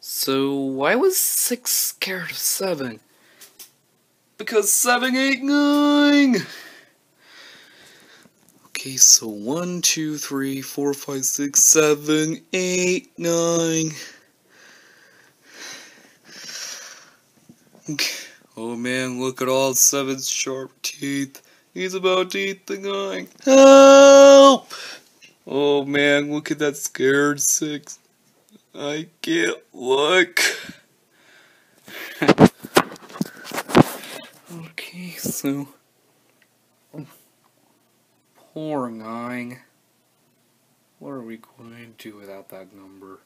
So why was six scared of seven? Because seven, ate, nine. Okay, so one, two, three, four, five, six, seven, eight, nine. Oh man, look at all seven's sharp teeth. He's about to eat the nine. Help! Oh man, look at that scared six. I can't look. okay, so. Poor nine. What are we going to do without that number?